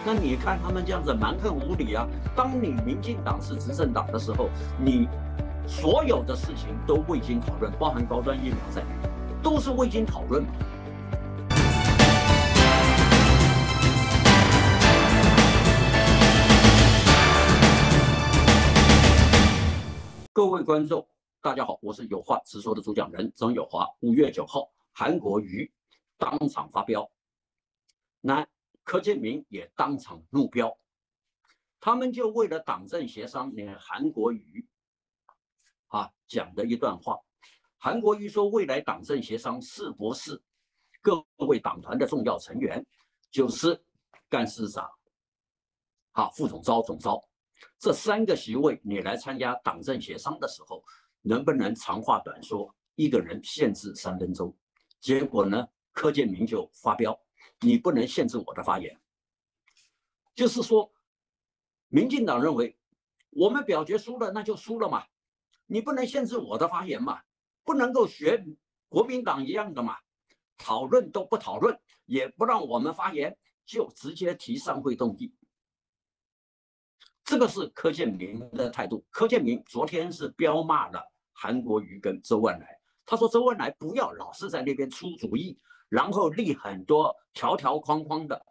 那你看他们这样子蛮横无理啊！当你民进党是执政党的时候，你所有的事情都未经讨论，包含高端疫苗在内，都是未经讨论。各位观众，大家好，我是有话直说的主讲人曾友华。五月九号，韩国瑜当场发飙，那。柯建明也当场怒飙，他们就为了党政协商，连韩国瑜啊讲的一段话。韩国瑜说，未来党政协商是不是各位党团的重要成员，就是干事长、啊副总召、总召这三个席位，你来参加党政协商的时候，能不能长话短说，一个人限制三分钟？结果呢，柯建明就发飙。你不能限制我的发言，就是说，民进党认为我们表决输了，那就输了嘛，你不能限制我的发言嘛，不能够学国民党一样的嘛，讨论都不讨论，也不让我们发言，就直接提上会动议。这个是柯建明的态度。柯建明昨天是彪骂了韩国瑜跟周恩来，他说周恩来不要老是在那边出主意。然后立很多条条框框的，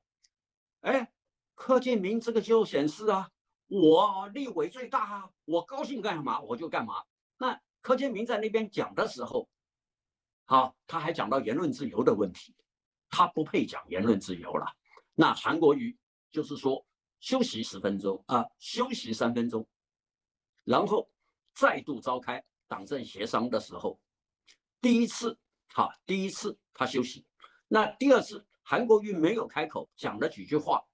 哎，柯建明这个就显示啊，我立委最大啊，我高兴干嘛我就干嘛。那柯建明在那边讲的时候，好，他还讲到言论自由的问题，他不配讲言论自由了。那韩国瑜就是说休息十分钟啊，休息三分钟，然后再度召开党政协商的时候，第一次，好，第一次他休息。那第二次，韩国瑜没有开口，讲了几句话。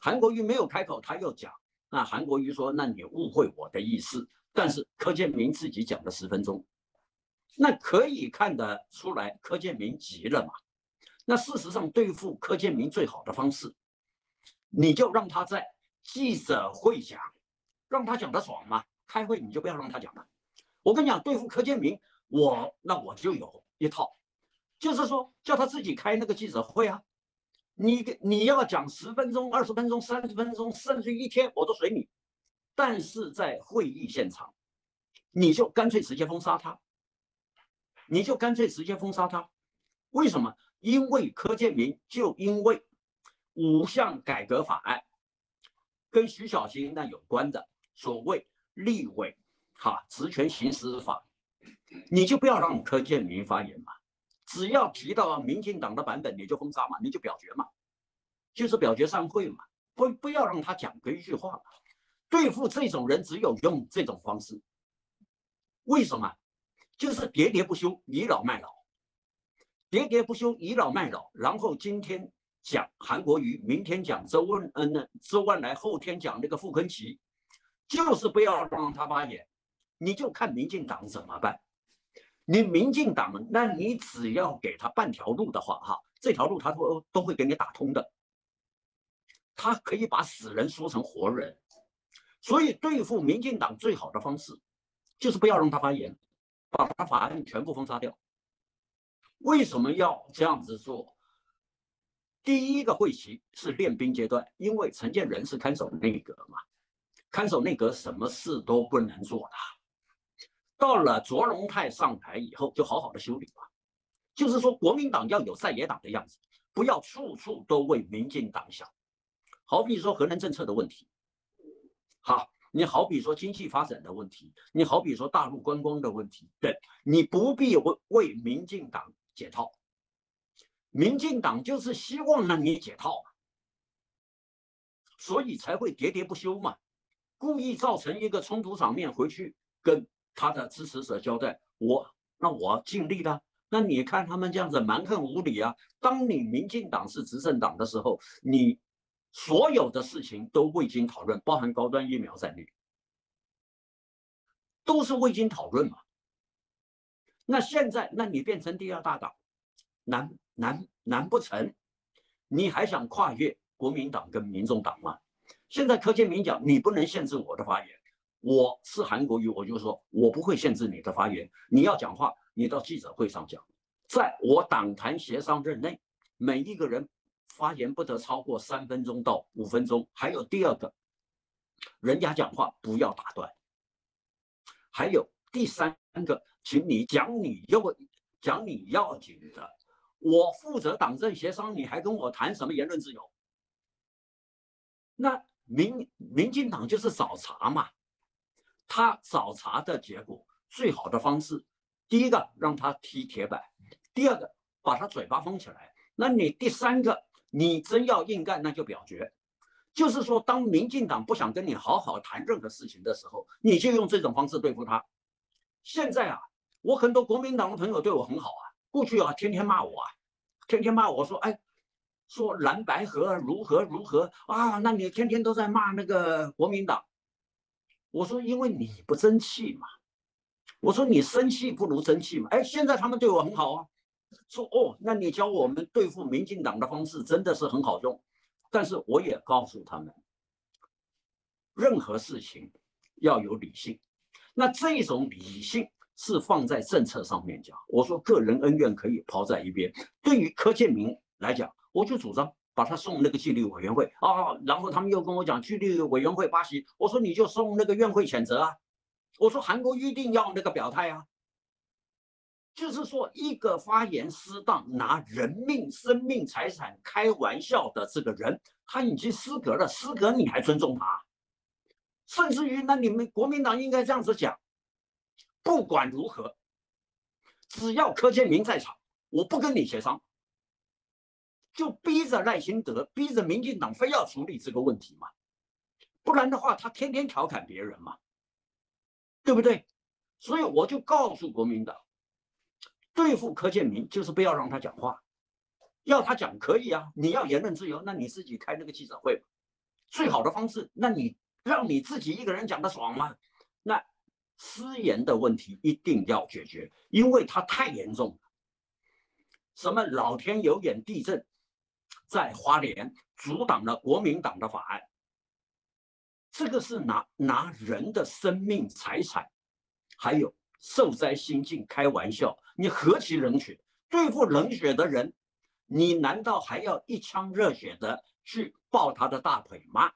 韩国瑜没有开口，他又讲。那韩国瑜说：“那你误会我的意思。”但是柯建明自己讲了十分钟，那可以看得出来，柯建明急了嘛？那事实上，对付柯建明最好的方式，你就让他在记者会讲，让他讲得爽嘛。开会你就不要让他讲了。我跟你讲，对付柯建明，我那我就有一套。就是说，叫他自己开那个记者会啊！你你要讲十分钟、二十分钟、三十分钟，甚至一天，我都随你。但是在会议现场，你就干脆直接封杀他，你就干脆直接封杀他。为什么？因为柯建明就因为五项改革法案跟徐小新那有关的所谓立委哈职权行使法，你就不要让柯建明发言嘛。只要提到民进党的版本，你就封杀嘛，你就表决嘛，就是表决散会嘛，不不要让他讲一句话嘛。对付这种人，只有用这种方式。为什么？就是喋喋不休，倚老卖老，喋喋不休，倚老卖老。然后今天讲韩国瑜，明天讲周恩恩呢，周恩来，后天讲那个傅昆奇，就是不要让他发言。你就看民进党怎么办。你民进党，那你只要给他半条路的话，哈，这条路他都都会给你打通的。他可以把死人说成活人，所以对付民进党最好的方式，就是不要让他发言，把他法案全部封杀掉。为什么要这样子做？第一个会期是练兵阶段，因为陈建仁是看守内阁嘛，看守内阁什么事都不能做的。到了卓荣泰上台以后，就好好的修理吧。就是说，国民党要有在野党的样子，不要处处都为民进党想。好比说核能政策的问题，好，你好比说经济发展的问题，你好比说大陆观光的问题，对，你不必为为民进党解套。民进党就是希望让你解套，所以才会喋喋不休嘛，故意造成一个冲突场面，回去跟。他的支持者交代我，那我尽力了。那你看他们这样子蛮横无理啊！当你民进党是执政党的时候，你所有的事情都未经讨论，包含高端疫苗在内，都是未经讨论嘛。那现在，那你变成第二大党，难难难不成？你还想跨越国民党跟民众党吗？现在柯建明讲，你不能限制我的发言。我是韩国瑜，我就说，我不会限制你的发言。你要讲话，你到记者会上讲。在我党团协商任内，每一个人发言不得超过三分钟到五分钟。还有第二个，人家讲话不要打断。还有第三个，请你讲你要讲你要紧的。我负责党政协商，你还跟我谈什么言论自由？那民民进党就是找茬嘛。他找茬的结果，最好的方式，第一个让他踢铁板，第二个把他嘴巴封起来。那你第三个，你真要硬干，那就表决。就是说，当民进党不想跟你好好谈任何事情的时候，你就用这种方式对付他。现在啊，我很多国民党的朋友对我很好啊，过去啊天天骂我啊，天天骂我说，哎，说蓝白河如何如何啊，那你天天都在骂那个国民党。我说，因为你不争气嘛。我说你生气不如争气嘛。哎，现在他们对我很好啊，说哦，那你教我们对付民进党的方式真的是很好用。但是我也告诉他们，任何事情要有理性。那这种理性是放在政策上面讲。我说个人恩怨可以抛在一边。对于柯建明来讲，我就主张。把他送那个纪律委员会啊，然后他们又跟我讲纪律委员会巴西，我说你就送那个院会谴责啊，我说韩国一定要那个表态啊，就是说一个发言失当、拿人命、生命、财产开玩笑的这个人，他已经失格了，失格你还尊重他？甚至于那你们国民党应该这样子讲，不管如何，只要柯建明在场，我不跟你协商。就逼着赖清德，逼着民进党非要处理这个问题嘛，不然的话，他天天调侃别人嘛，对不对？所以我就告诉国民党，对付柯建明就是不要让他讲话，要他讲可以啊，你要言论自由，那你自己开那个记者会，最好的方式，那你让你自己一个人讲的爽吗？那私言的问题一定要解决，因为他太严重了，什么老天有眼，地震。在花莲阻挡了国民党的法案，这个是拿拿人的生命财产，还有受灾心境开玩笑，你何其冷血！对付冷血的人，你难道还要一腔热血的去抱他的大腿吗？